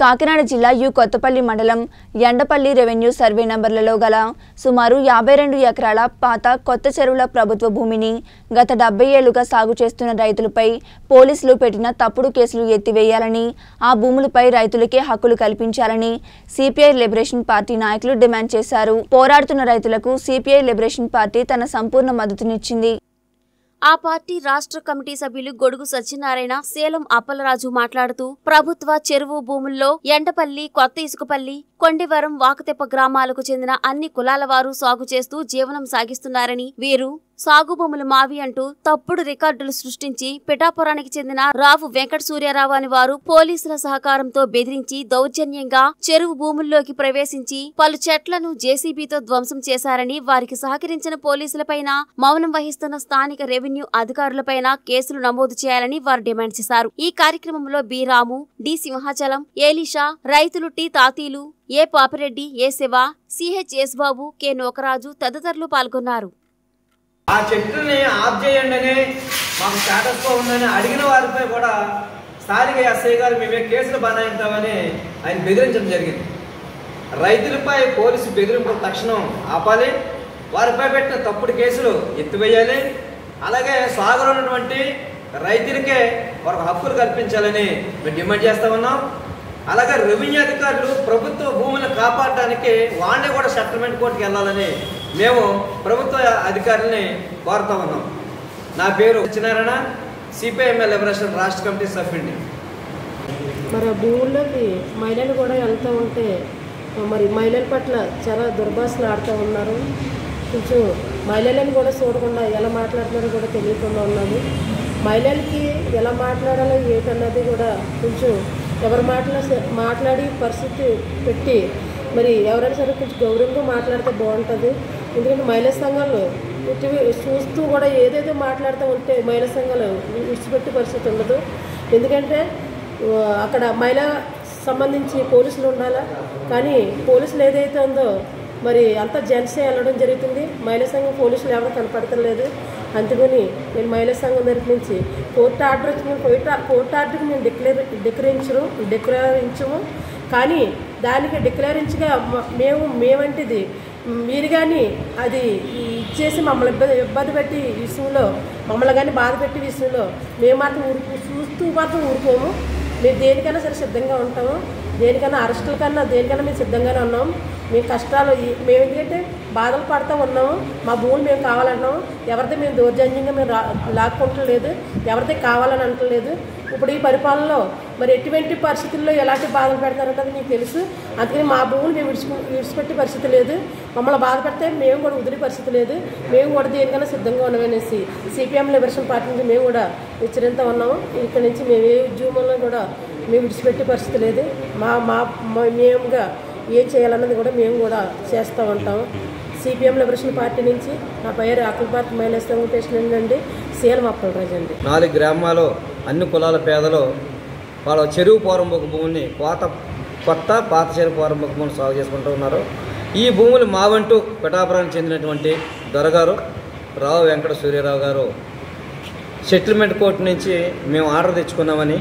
కాకినాడ జిల్లా యు కొత్తపల్లి మండలం Endapalli revenue survey నంబర్లలో గల సుమారు యాభై రెండు ఎకరాల పాత కొత్త చెరువుల ప్రభుత్వ భూమిని గత డెబ్బై ఏళ్ళుగా సాగు చేస్తున్న రైతులపై పోలీసులు పెట్టిన తప్పుడు కేసులు ఎత్తివేయాలని ఆ భూములపై రైతులకే హక్కులు కల్పించాలని సిపిఐ లిబరేషన్ పార్టీ నాయకులు డిమాండ్ చేశారు. పోరాడుతున్న రైతులకు సిపిఐ లిబరేషన్ పార్టీ తన సంపూర్ణ మద్దతునిచ్చింది. ఆ పార్టీ రాష్ట్ర కమిటీ సభ్యులు గొడుగు సత్యనారాయణ సేలం అప్పలరాజు మాట్లాడుతూ ప్రభుత్వ చెరువు భూముల్లో ఎండపల్లి కొత్త ఇసుకపల్లి కొండివరం వాకతెప్ప గ్రామాలకు చెందిన అన్ని కులాల వారు సాగు చేస్తూ జీవనం సాగిస్తున్నారని వీరు సాగుభూములు మావి అంటూ తప్పుడు రికార్డులు సృష్టించి పిఠాపురానికి చెందిన రావు వెంకట సూర్యారావు అని వారు పోలీసుల సహకారంతో బెదిరించి దౌర్జన్యంగా చెరువు భూముల్లోకి ప్రవేశించి పలు చెట్లను జేసీబీతో ధ్వంసం చేశారని వారికి సహకరించిన పోలీసులపైన మౌనం వహిస్తున్న స్థానిక రెవెన్యూ అధికారులపైన కేసులు నమోదు చేయాలని వారు డిమాండ్ చేశారు. ఈ కార్యక్రమంలో B. Ramu D. Simhachalam Elisha రైతులు T. Tatilu A. Papireddy A. Siva CH Babu K. Nokaraju తదితరులు పాల్గొన్నారు. ఆ చెట్టుని ఆఫ్ చేయండి అని మాకు స్టాటస్ కో ఉందని అడిగిన వారిపై కూడా స్థానిక ఎస్ఐ గారు మేమే కేసులు బనాయిస్తామని ఆయన బెదిరించడం జరిగింది. రైతులపై పోలీసు బెదిరింపు తక్షణం ఆపాలి వారిపై పెట్టిన తప్పుడు కేసులు ఎత్తివేయాలి అలాగే సాగులో ఉన్నటువంటి రైతులకే వారికి హక్కులు కల్పించాలని మేము డిమాండ్ చేస్తా ఉన్నాం. అలాగే రెవెన్యూ అధికారులు ప్రభుత్వ భూములను కాపాడటానికి వాళ్ళే కూడా సెటిల్మెంట్ కోర్టుకి వెళ్ళాలని మేము ప్రభుత్వ అధికారుల్ని కోరుతా ఉన్నాం. నా పేరు సత్యనారాయణ సిపిఐఎంఎల్ లిబరేషన్ రాష్ట్ర కమిటీ సభ్యుడిని. మరి భూముల్లోకి మహిళలు కూడా వెళ్తూ ఉంటే మరి మహిళల పట్ల చాలా దుర్భాషలు ఆడుతూ ఉన్నారు. కొంచెం మహిళలను కూడా చూడకుండా ఎలా మాట్లాడుతున్నారో కూడా తెలియకుండా ఉన్నాము మహిళలకి ఎలా మాట్లాడాలో ఏంటన్నది కూడా కొంచెం ఎవరి మాట్లా మాట్లాడి పరిస్థితి పెట్టి మరి ఎవరైనా సరే కొంచెం గౌరవంగా మాట్లాడితే బాగుంటుంది. ఎందుకంటే మహిళా సంఘాలు ఇటు చూస్తూ కూడా ఏదేదో మాట్లాడుతూ ఉంటే మహిళా సంఘాలు విడిచిపెట్టే పరిస్థితి ఉండదు. ఎందుకంటే అక్కడ మహిళ సంబంధించి పోలీసులు ఉండాలా? కానీ పోలీసులు ఏదైతే ఉందో మరి అంతా జెంట్సే వెళ్ళడం జరుగుతుంది. మహిళా సంఘం పోలీసులు ఎవరు కనపడతలేదు. అందుకని నేను మహిళా సంఘం తరపు నుంచి కోర్టు ఆర్డర్ వచ్చిన కోర్టు కోర్టు ఆర్డర్కి మేము డిక్లేర్ డిక్లరించరు డిక్లరించము. కానీ దానికి డిక్లరించగా మేము మేమంటిది మీరు కానీ అది ఇచ్చేసి మమ్మల్ని ఇబ్బంది ఇబ్బంది పెట్టి విషయంలో మమ్మల్ని కానీ బాధ పెట్టి విషయంలో మేము మాత్రం ఊరుకు చూస్తూ మాత్రం ఊరుకోము. మేము దేనికైనా సరే సిద్ధంగా ఉంటాము. దేనికైనా అరెస్టుల కన్నా దేనికైనా మేము సిద్ధంగానే ఉన్నాం మేము కష్టాలు మేము ఏంటంటే బాధలు పడుతూ ఉన్నాము. మా భూములు మేము కావాలన్నాము ఎవరిది మేము దౌర్జన్యంగా మేము రా లాక్కుంటలేదు ఎవరిది కావాలని అంటలేదు. ఇప్పుడు ఈ పరిపాలనలో మరి ఎటువంటి పరిస్థితుల్లో ఎలాంటి బాధలు పెడతారంటే మీకు తెలుసు. అందుకని మా భూములు మేము విడిచి విడిచిపెట్టే పరిస్థితి లేదు. మమ్మల్ని బాధ పెడితే మేము కూడా వదిలే పరిస్థితి లేదు. మేము కూడా దేనికైనా సిద్ధంగా ఉన్నామనేసి సిపిఎం లిబరేషన్ పార్టీ నుంచి మేము కూడా హెచ్చరిస్తూ ఉన్నాము. ఇక్కడ నుంచి మేము ఏ ఉద్యమంలో కూడా మేము విడిచిపెట్టే పరిస్థితి లేదు. మా మా- మేముగా ఏం చేయాలన్నది కూడా మేము కూడా చేస్తూ ఉంటాము సిపిఎం లిబరేషన్ పార్టీ నుంచి నా పేరు అఖిల్ భారత్ మహిళా సంఘం ప్రెసిడెంట్ అండి సీఎం అప్పలరాజు అండి. నాలుగు గ్రామాలు అన్ని కులాల పేదలు వాళ్ళ చెరువు పోరంబొక భూమిని కోత కొత్త పాత చెరువు పోరంబొక భూమిని సాగు చేసుకుంటూ ఉన్నారు. ఈ భూములు మావంటూ పిఠాపురానికి చెందినటువంటి దొరగారు రావు వెంకట సూర్యరావు గారు. సెటిల్మెంట్ కోర్టు నుంచి మేము ఆర్డర్ తెచ్చుకున్నామని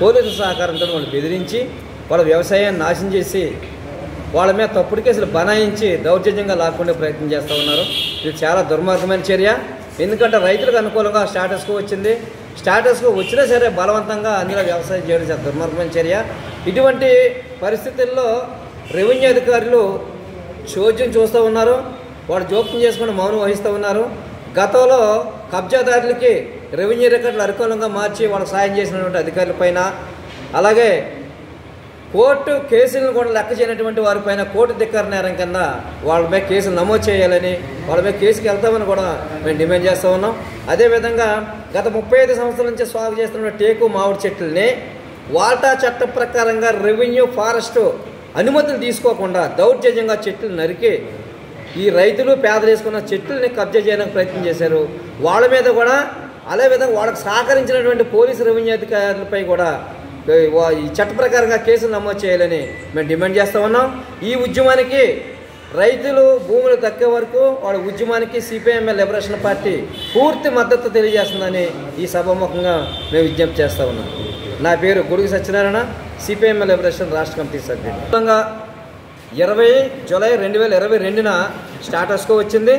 పోలీసుల సహకారంతో వాళ్ళు బెదిరించి వాళ్ళ వ్యవసాయాన్ని నాశనం చేసి వాళ్ళ మీద తప్పుడు కేసులు బనాయించి దౌర్జన్యంగా లాక్కునే ప్రయత్నం చేస్తూ ఉన్నారు. ఇది చాలా దుర్మార్గమైన చర్య. ఎందుకంటే రైతులకు అనుకూలంగా స్టాటస్కు వచ్చింది. స్టాటస్కు వచ్చినా సరే బలవంతంగా అందులో వ్యవసాయం చేయడం చాలా దుర్మార్గమైన చర్య. ఇటువంటి పరిస్థితుల్లో రెవెన్యూ అధికారులు చోద్యం చూస్తూ ఉన్నారు. వాళ్ళు జోక్యం చేసుకుని మౌనం వహిస్తూ ఉన్నారు. గతంలో కబ్జాదారులకి రెవెన్యూ రికార్డులు అనుకూలంగా మార్చి వాళ్ళకి సాయం చేసినటువంటి అధికారులపైన అలాగే కోర్టు కేసులను కూడా లెక్క చేయనటువంటి వారిపైన కోర్టు ధిక్కర నేరం కింద వాళ్ళ మీద కేసులు నమోదు చేయాలని వాళ్ళ మీద కేసుకి వెళ్తామని కూడా మేము డిమాండ్ చేస్తూ ఉన్నాం. అదేవిధంగా గత ముప్పై ఐదు సంవత్సరాల నుంచి సాగు చేస్తున్న టేకు మామిడి చెట్లని వాల్టా చట్ట ప్రకారంగా రెవెన్యూ ఫారెస్ట్ అనుమతులు తీసుకోకుండా దౌర్జన్యంగా చెట్లు నరికి ఈ రైతులు పేదలేసుకున్న చెట్లని కబ్జా చేయడానికి ప్రయత్నం చేశారు. వాళ్ళ మీద కూడా అదేవిధంగా వాళ్ళకి సహకరించినటువంటి పోలీసు రెవెన్యూ అధికారులపై కూడా ఈ చట్ట ప్రకారంగా కేసులు నమోదు చేయాలని మేము డిమాండ్ చేస్తా ఉన్నాం. ఈ ఉద్యమానికి రైతులు భూములు దక్కే వరకు వాళ్ళ ఉద్యమానికి సిపిఐఎంఎల్ లిబరేషన్ పార్టీ పూర్తి మద్దతు తెలియజేస్తుందని ఈ సభాముఖంగా మేము విజ్ఞప్తి చేస్తూ ఉన్నాం. నా పేరు Gurugu Satyanarayana CPI ML liberation రాష్ట్ర కమిటీ సభ్యుడు. మొత్తంగా ఇరవై జూలై రెండు వేల ఇరవై రెండున స్టాటస్కో వచ్చింది.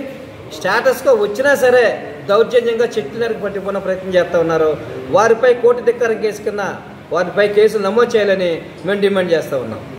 స్టాటస్కో వచ్చినా సరే దౌర్జన్యంగా చెట్టు నరికి పట్టుకున్న ప్రయత్నం చేస్తూ ఉన్నారు. వారిపై కోర్టు ధిక్కారం కేసు కింద వారిపై కేసులు నమోదు చేయాలని మేము డిమాండ్ చేస్తూ ఉన్నాం.